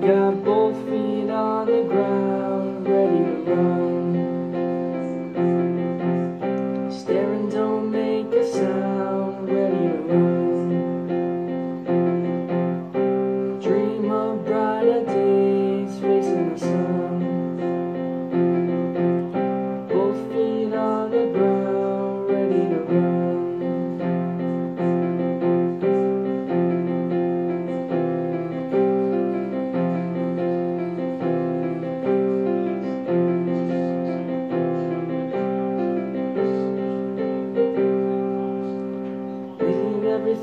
got both feet on the ground, ready to run.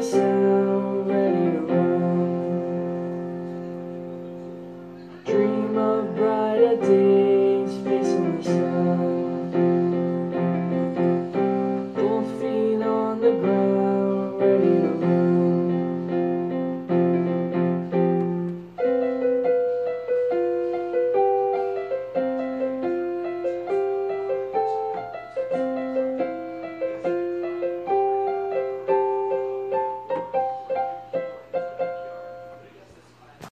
this